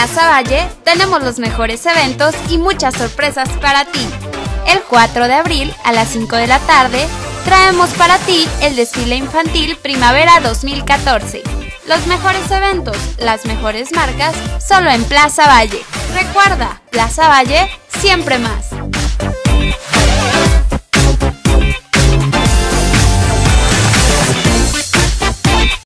Plaza Valle tenemos los mejores eventos y muchas sorpresas para ti. El 4 de abril a las 5 de la tarde traemos para ti el desfile infantil Primavera 2014. Los mejores eventos, las mejores marcas, solo en Plaza Valle. Recuerda, Plaza Valle, siempre más.